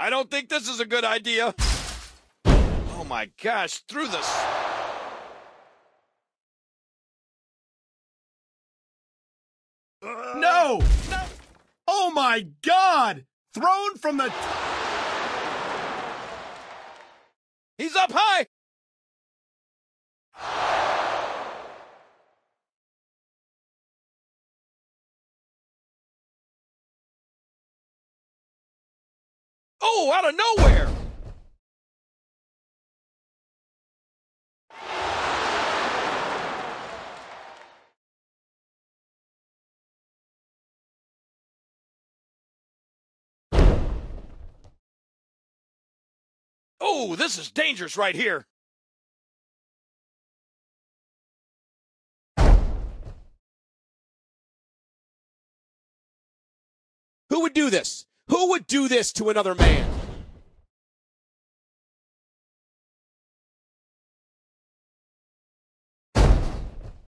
I don't think this is a good idea. Oh my gosh, through this. No! No! Oh my god! Thrown from the. He's up high! Oh, out of nowhere! Oh, this is dangerous right here. Who would do this? Who would do this to another man?